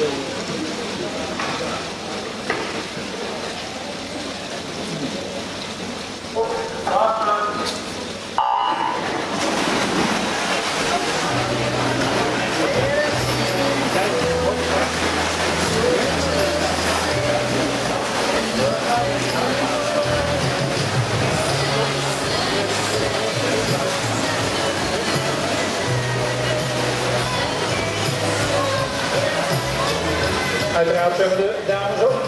building. Uiteraard we de dames ook.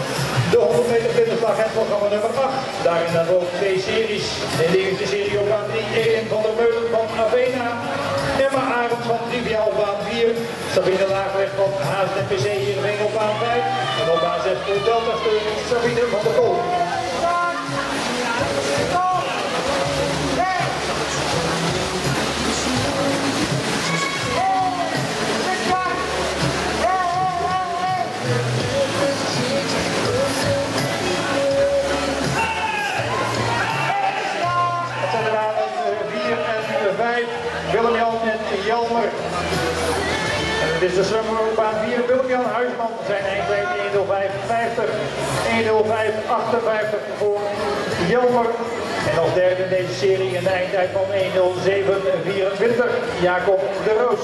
De 100 meter binnenslag en programma nummer 8. Daarin dan ook twee series. In de eerste serie op baan 3, Erin van der Meulen van Avena. Emma Arend van Triviaal op baan 4. Sabine Laagweg van HSNPC Heerenveen op baan 5. En op baan 6 voor Delta Steun Sabine van der Kool. Dat zijn de dames 4 en 5. Willem-Jan en Jelmer. En het is de zwemmer op baan 4. Willem-Jan Huisman zijn eindtijd 1.05.50. 1.05.58 voor Jelmer. En als derde in deze serie een eindtijd van 1.07.24. Jacob de Roos.